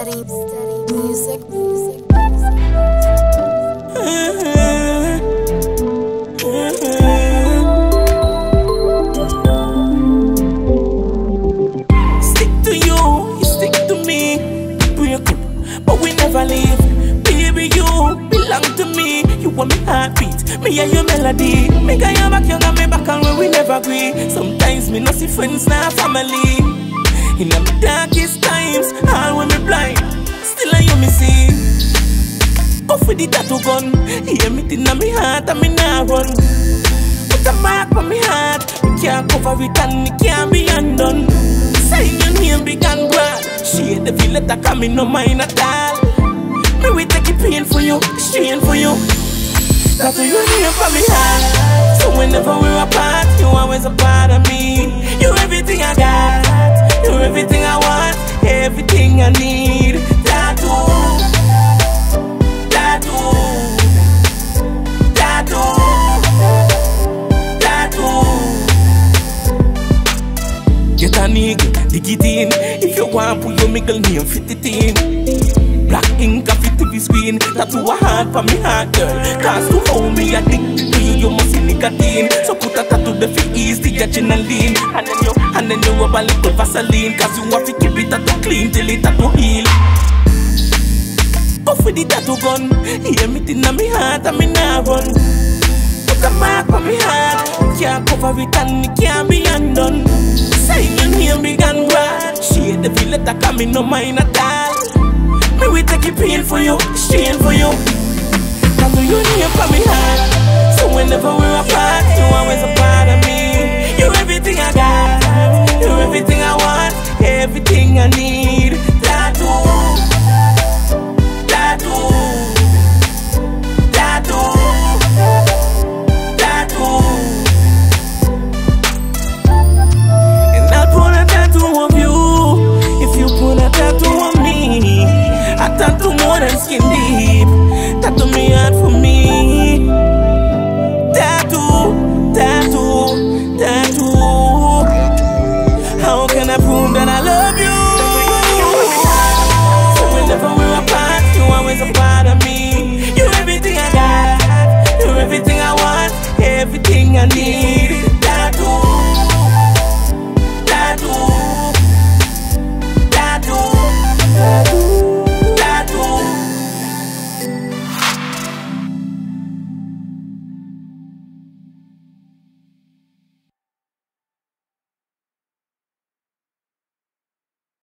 steady, steady music, music. Stick to you, you stick to me. We're good, but we never leave. Baby, you belong to me. You want me heartbeat, me and your melody. Me got your back, you got me back, and we never agree. Sometimes me no see friends, not family. In my darkest times, all when me me see. Go for the tattoo gun, hear me in me heart, and me nah run. Put a mark on me heart, me can't cover it and it can't be undone. Sign your name big and broad, shade the feel that come in no mind at all. Me we take it pain for you, strain for you. That's what you name for me heart. So whenever we're apart, you always a part of me. You everything I got, you everything I want, everything I need. Get a nigga, dig it in. If you want, put your middle name, fit it in. Black ink, a fit to be screen. Tattoo a heart for me heart, girl. Cause to hold me addicted to you, you must see nicotine. So put a tattoo the fit ease the adrenaline. And then you, and then you rub a little Vaseline. Cause you want to keep it tattoo clean till it tattoo heal. Go for the tattoo gun. Hear me in me heart, and me nah run. Put a mark on me heart. Can't cover it and it can't be undone. Sign your name big and broad. Shade the feel that come in no mind at all. Me we take it pain for you, strain for you. What you name for me heart. So whenever we're apart, you always a part of me. You everything I got, you everything I want, everything I need. I need.